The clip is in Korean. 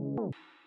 you